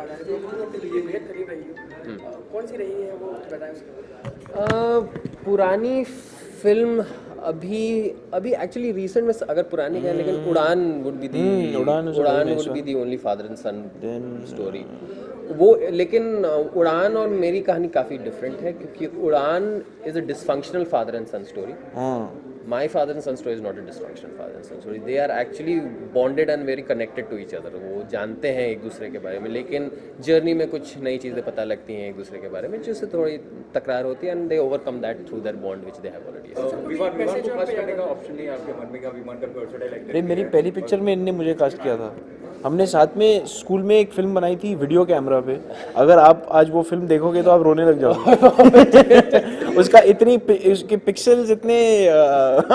याद है। जो लिए बेहद करीब रही है कौन सी रही है वो बताएँ उसके बारे में। अ, पुरानी फ़िल्म अभी अभी एक्चुअली रिसेंट में अगर पुरानी है लेकिन उड़ान would be the Udaan Udaan would be the only father and son story वो लेकिन उड़ान और मेरी कहानी काफ़ी डिफरेंट है क्योंकि Udaan is a dysfunctional father and son story हाँ। My father and son story is not a dysfunctional father and son story. They are actually bonded and very connected to each other. वो जानते हैं एक दूसरे के बारे में लेकिन जर्नी में कुछ नई चीज़ें पता लगती हैं एक दूसरे के बारे में जिससे थोड़ी तकरार होती है and they overcome that through their bond which they have already मेरी पहली पिक्चर में इनने मुझे कास्ट किया था। हमने साथ में स्कूल में एक फ़िल्म बनाई थी वीडियो कैमरा पे। अगर आप आज वो फ़िल्म देखोगे तो आप रोने लग जाओगे। उसका इतनी उसके पिक्सल्स इतने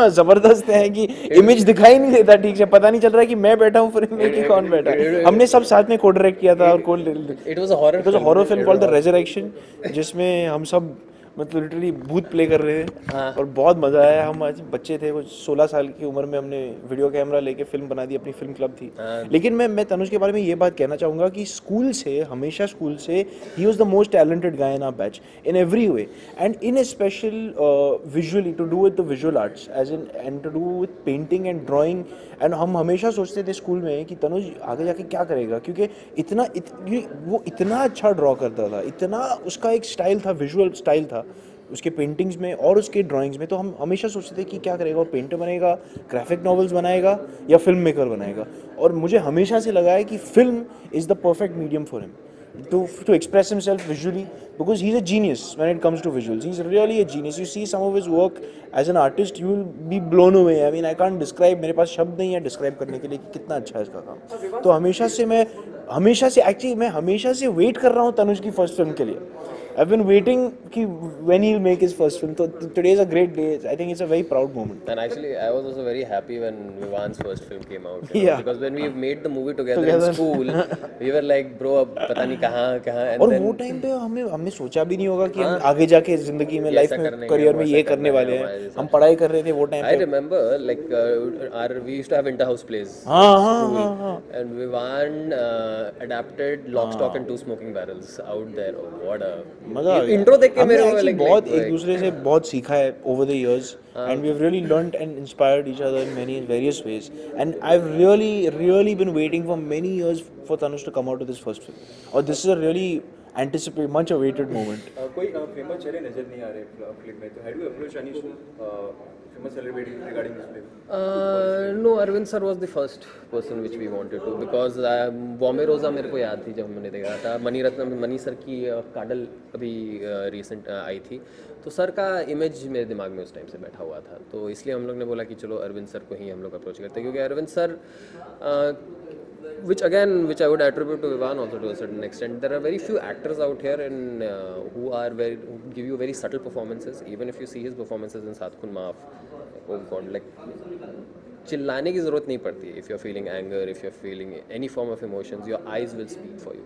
ज़बरदस्त हैं कि इमेज दिखाई नहीं देता ठीक से। पता नहीं चल रहा कि मैं बैठा हूँ फ़िल्म में कि कौन बैठा है। हमने सब साथ में को डायरेक्ट किया था और को it was horror it was a horror film called the resurrection जिसमें हम सब मतलब लिटरली भूत प्ले कर रहे थे और बहुत मज़ा आया। हम आज बच्चे थे कुछ 16 साल की उम्र में हमने वीडियो कैमरा लेके फ़िल्म बना दी अपनी फ़िल्म क्लब थी। लेकिन मैं मैं तनुज के बारे में ये बात कहना चाहूँगा कि स्कूल से हमेशा स्कूल से he was the most talented guy in our batch in every way and in A special visually to do with the visual arts as in and to do with painting and drawing and हम हमेशा सोचते थे school में कि तनुज आगे जाके क्या करेगा? क्योंकि इतना इत, वो इतना अच्छा ड्रॉ करता था इतना उसका एक स्टाइल था विजुअल स्टाइल था उसके पेंटिंग्स में और उसके ड्राइंग्स में तो हम हमेशा सोचते थे कि क्या करेगा, वो पेंटर बनेगा ग्राफिक नॉवेल्स बनाएगा या फ़िल्म मेकर बनाएगा। और मुझे हमेशा से लगा है कि film is the perfect medium for him to to express himself visually, because he's a genius when it comes to visuals. He's really a genius. You see some of his work, as an artist, you will be blown away. I mean, i can't describe, मेरे पास शब्द नहीं है describe करने के लिए कि कितना अच्छा है इसका काम। तो हमेशा से मैं, हमेशा से एक्चुअली मैं हमेशा से वेट कर रहा हूँ तनुज की फ़र्स्ट फ़िल्म के लिए। I've been waiting कि when he'll make his first film. So today is a great day. I think it's a very proud moment. And actually, I was also very happy when Vivan's first film came out. you know, Yeah. Because when we made the movie together, Together. in school, we were like, bro, अब पता नहीं कहाँ कहाँ. And और then वो time पे हमें हमने सोचा भी नहीं होगा कि हम आगे जाके ज़िंदगी में लाइफ में करियर में ये करने वाले हैं हम पढ़ाई कर रहे थे वो time I remember, like, uh, our we used to have inter-house plays. हाँ हाँ हाँ हाँ And Vivan uh, adapted Lock, Stock and Two Smoking Barrels out there. Oh, what a मज़ा intro देख के मेरे को like बहुत एक दूसरे से बहुत सीखा है over the years and we have really learned and inspired each other in many various ways and I have really really been waiting for many years for Tanuj to come out of this first film और this is a really anticipate much awaited moment कोई famous चेहरे नज़र नहीं आ रहे film में। तो had you approach any famous celebrity regarding this film no Arvind sir was the first person which we wanted to because वॉमे Roja मेरे को याद थी जब हमने देखा था। मनी रत्न मनी सर की uh, काडल अभी uh, रिसेंट uh, आई थी। तो सर का इमेज मेरे दिमाग में उस टाइम से बैठा हुआ था। तो इसलिए हम लोग ने बोला कि चलो अरविंद सर को ही हम लोग अप्रोच करते क्योंकि Arvind sir which again which I would attribute to Vivaan also to certain extent there are very few actors out here and who are very give you very subtle performances even if you see his performances in Saat खुन माफ़ like चिल्लाने की ज़रूरत नहीं पड़ती. If you are feeling anger if you are feeling any form of emotions your eyes will speak for you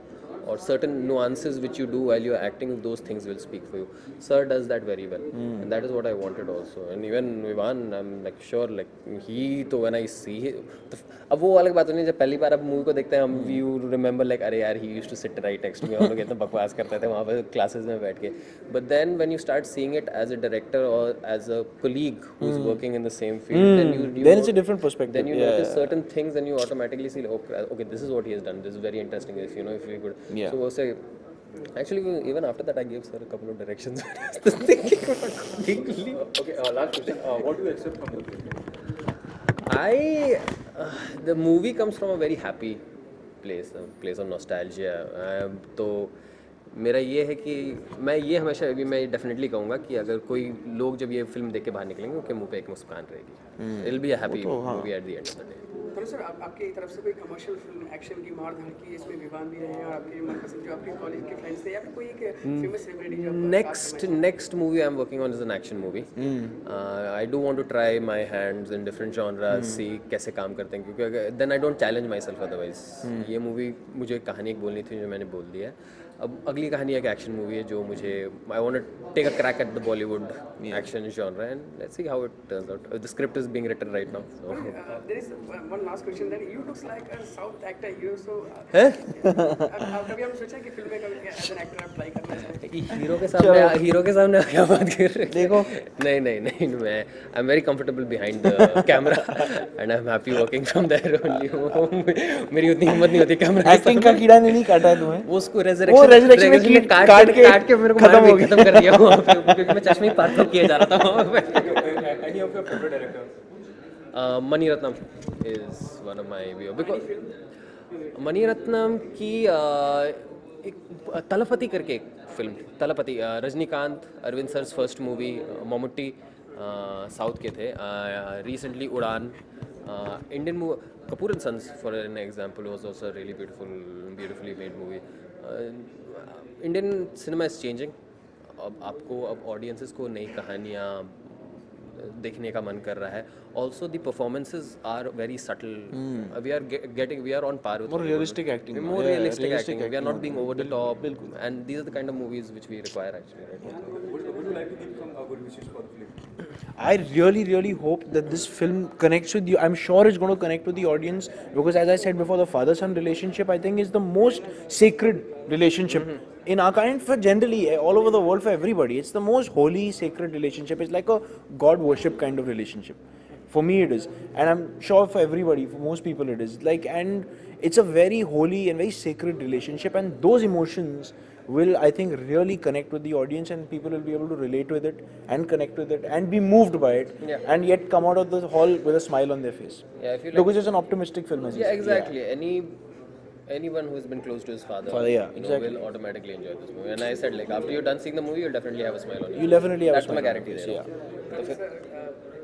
or certain nuances which you do while you're acting those things will speak for you sir does that very well and that is what i wanted also and even Vivan i'm like sure like he तो when i see him तो अब वो अलग बात नहीं जब पहली बार अब मूवी को देखते हैं हम यू रिमेंबर लाइक अरे यार he used to sit right next to me हम लोग इतना बकवास करते थे वहाँ पर क्लासेस में बैठ के but then when you start seeing it as a director और as a colleague who is working in the same field then you then it's a different perspective then you yeah, notice certain things and you automatically see okay, okay this is what he has done this is very interesting if you know if you could Yeah. so we'll say actually even after that i gave sir a couple of directions thinking about completely okay last question what do you accept from the film I uh, the movie comes from a very happy place, a place of nostalgia. Uh, तो मेरा ये है कि मैं ये हमेशा अभी मैं डेफिनेटली कहूँगा कि अगर कोई लोग जब ये फ़िल्म देख के बाहर निकलेंगे उनके मुँह पे एक मुस्कान रहेगी it will be a happy movie at the end of the day बोलो next next movie I am working on is an action movie I do to try my hands in different genre सी कैसे काम करते हैं क्योंकि then I don't challenge my self otherwise ये movie मुझे कहानी एक बोलनी थी जो मैंने बोल दिया है. अब अगली कहानी एक एक्शन मूवी है जो मुझे I want to take a crack at the Bollywood action genre and let's see how it turns out the script is being written right now so Uh, there is one one last question that you looks like a South actor. So uh, है अब अब कभी हम सोचा कि film में कभी as an actor apply करना चाहें हीरो के सामने हीरो के सामने क्या बात कर रहे हैं? देखो। नहीं नहीं नहीं मैं I am very comfortable behind the camera and I am happy working from there only मेरी उतनी हिम्मत नहीं होती कैमरा एक्टिंग का कीड़ा नहीं काटा है तुम्हें। वो उसको वो रेजरेक्शन में कीट- काट काट के काट के मेरे को खत्म हो गया। खत्म कर दिया वहाँ पे क्योंकि मैं चश्मे पार तो किया जा रहा था। Your favorite directors? Uh, Mani Ratnam is one of my view because money Ratnam की uh, एक तलपति करके एक फ़िल्म थी Thalapathy uh, Rajinikanth Arvind sirs first movie Mammootty south के थे recently Udaan Indian movie Kapoor and sons for an example was also really beautiful beautifully made movie Indian cinema is changing अब आपको, अब ऑडियंसिस को नई कहानियाँ देखने का मन कर रहा है। also the performances are very subtle. Mm. Uh, we are ge getting, we are on par with more realistic acting. More yeah, realistic, realistic acting. acting. We are not being over the top. Bilkul. And these are the kind of movies which we require actually. Right? Would, would you like to give some good wishes for the film? I really, really hope that this film connects with you. I'm sure it's going to connect with the audience because, as I said before, the father-son relationship I think is the most sacred relationship mm -hmm. in our kind for generally eh, all over the world for everybody. It's the most holy, sacred relationship. It's like a God worship kind of relationship. For me, it is, and I'm sure for everybody, for most people, it is. Like, and it's a very holy and very sacred relationship, and those emotions will I think really connect with the audience and people will be able to relate with it and connect with it and be moved by it Yeah. and yet come out of the hall with a smile on their face. Yeah, I feel because it's an optimistic film. As Yeah, said. exactly. Any anyone who has been close to his father, Father, yeah, you know, exactly. will automatically enjoy this movie. And I said like after you're done seeing the movie, you'll definitely have a smile on your You'll definitely have a smile. That's my smile on guarantee. your there. face, तो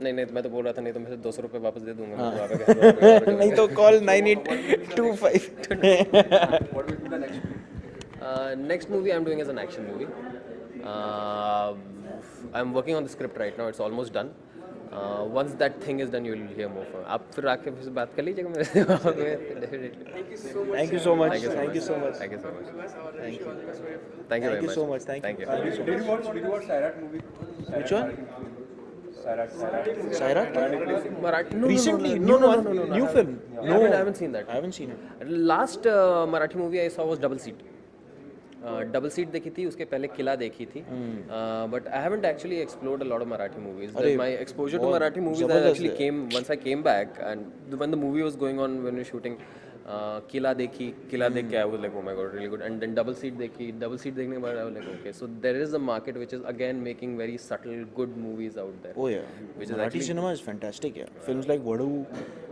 नहीं नहीं तो मैं तो बोल रहा था नहीं तो मैं दो सौ रुपये वापस दे दूँगा तो नहीं तो call nine eight two five next movie I am doing as an action movie I am working on the script right now it's almost done once that thing is done you will here move for आप फिर आके फिर से बात कर लीजिएगा मेरे से thank you so much thank you so much thank you so much thank you so much thank you so much thank you so much thank you so much you so much thank you so Sairat movie? Marathi. No, Recently, no, no, no, no, no, no, new I film. haven't- I haven't, I haven't seen that. I haven't seen it. Last Marathi movie I saw was double seat double seat देखी थी उसके पहले किला देखी थी but I haven't actually explored a lot of Marathi movies my exposure to Marathi movies actually came once I came back and when the movie was going on when we shooting Killa देखी किला देख के I was like oh really good and then double seat देखी double seat देखने के बाद I was like okay so there is a market which is again making very subtle good movies out there oh yeah which is actually cinema is fantastic yeah films like Vadu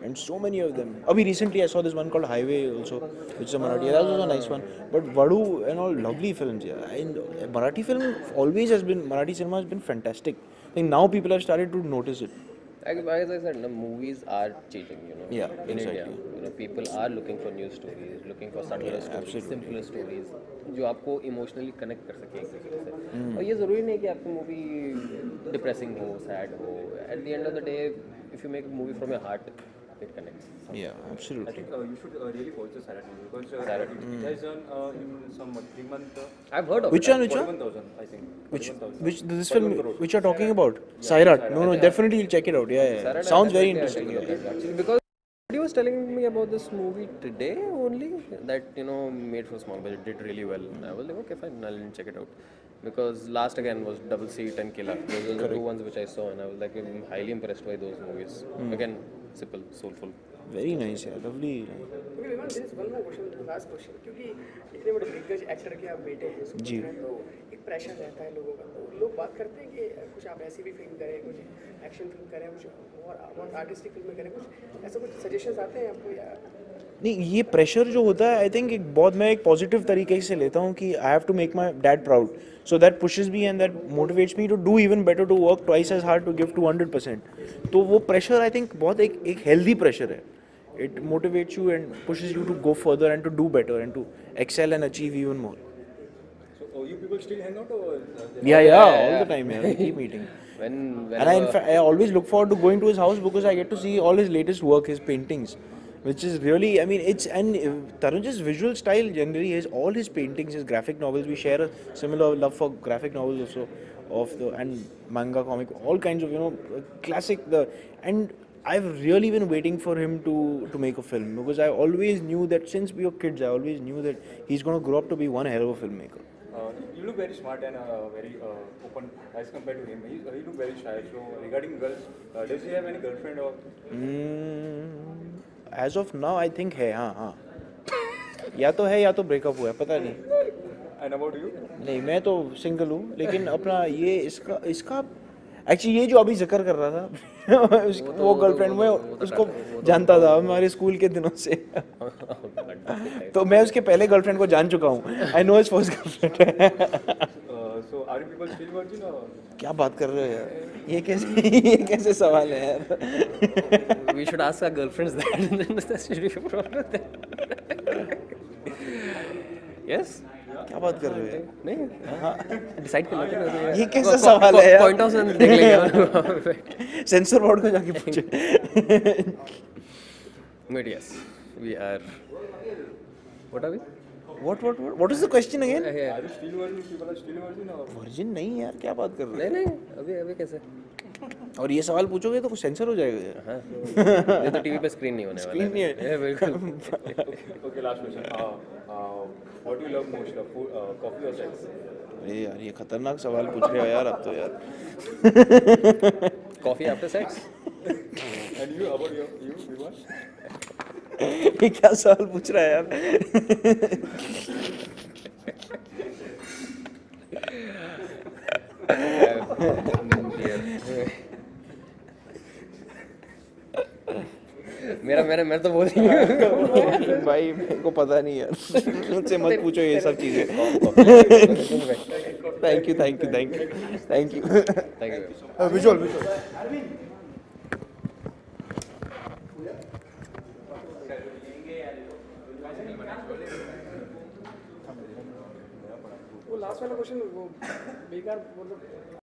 and so many of them अभी recently I saw this one called highway also which is a Marathi that was a nice one but Vadu and all lovely films yeah and Marathi film always has been Marathi cinema has been fantastic like now people have started to notice it As I said, no, movies are changing, you know. Yeah, in exactly. India, you know, people are looking for new stories, looking for subtler yeah, stories, absolutely. simpler stories, जो आपको emotionally connect कर सके एक दूसरे से Hmm. और ये ज़रूरी नहीं कि आपकी मूवी डिप्रेसिंग हो सैड हो at the end of the day if you make movie from your heart it connects. Something. Yeah, absolutely. I think uh, you should uh, really watch the Sarat because uh, Sarat. Uh, mm. it has done uh, in some three month. Uh, I've heard of which it. one? Which one? I think. Which which this film? Which you're talking Sarat. about? Yeah, Sarat. Sarat. No, no, definitely you'll check it out. Yeah, yeah. Sounds very interesting. Actually, because he was telling me about this movie today only that you know made for small budget did really well. I was like, okay, fine, I'll check it out because last again was Double Seat and Killer. Those are the two ones which I saw, and I was like I'm highly impressed by those movies. Mm. Again, simple, soulful. Very nice. Yeah, lovely. Okay, Vivan, there is one more question, last question. क्योंकि इतने बड़े दिग्गज actor के आप बेटे हैं जी। तो एक प्रेशर रहता है लोगों का तो लोग बात करते हैं कि कुछ आप ऐसी भी फ़िल्म करें, कुछ एक्शन फ़िल्म करें, कुछ और बहुत आर्टिस्टिक फ़िल्में करें, कुछ ऐसा कुछ सजेशंस आते हैं आपको या नहीं, ये प्रेशर जो होता है आई थिंक एक बहुत, मैं एक पॉजिटिव तरीके से लेता हूँ कि I have to make my dad proud so that pushes me and that motivates me to do even better to work twice as hard to give two hundred percent तो वो प्रेशर आई थिंक बहुत एक एक healthy pressure है. It motivates you and pushes you to go further and to do better and to excel and achieve even more So you people still hang out or? Yeah, yeah, yeah, all the time. Yeah, keep meeting. When, and I, in fact, I always look forward to going to his house because I get to see all his latest work, his paintings, which is really, I mean, it's and Tarunj's visual style generally is all his paintings, his graphic novels. We share a similar love for graphic novels also, of the and manga, comic, all kinds of you know, classic the and. I've really been waiting for him to, to make a film because I always knew that since we were kids, I always knew that he's going to grow up to be one hell of a filmmaker. Uh, you look very smart and uh, very uh, open as compared to him. He, he look very shy. So regarding girls, uh, does he have any girlfriend or? Mm, as of now, I think है हाँ हाँ या तो है या तो breakup हुआ है पता नहीं And about you? नहीं मैं तो सिंगल हूँ लेकिन अपना ये इसका इसका एक्चुअली ये जो अभी ज़िक्र कर रहा था उस, वो गर्लफ्रेंड में उसको जानता था हमारे स्कूल के दिनों से। तो मैं उसके पहले गर्लफ्रेंड को जान चुका हूँ। I no is first girlfriend so are you people still virgin or? क्या बात कर रहे हो यार? ये कैसे ये कैसे सवाल है यार? We should ask our girlfriends that. And then that should be a problem. Yes? क्या बात कर रहे हो नहीं? डिसाइड कर लेते हैं ये कैसा सवाल है यार? पॉइंट ऑफ़ देख लेंगे सेंसर बोर्ड को जाके पूछे। But yes we are what are we? What what what is the question again Are you still virgin? People are still virgin or? Virgin नहीं यार क्या बात कर रहे हो? नहीं नहीं अभी अभी कैसे? और ये सवाल पूछोगे तो कुछ सेंसर हो जाएगा। यार हाँ। ये तो टीवी पे स्क्रीन नहीं होने वाला Screen नहीं है। है बिल्कुल। Okay, last question. यार ये खतरनाक सवाल पूछ रहे हो यार अब तो यार। Coffee after sex and you about your you you ये क्या सवाल पूछ रहा है यार. मेरा मेरा मैं तो बोल रही। हूँ भाई मेरे को पता नहीं यार। मुझसे मत पूछो ये सब चीज़ें। Thank you thank you thank you thank you thank you visual visual वो लास्ट वाला क्वेश्चन वो बेकार मतलब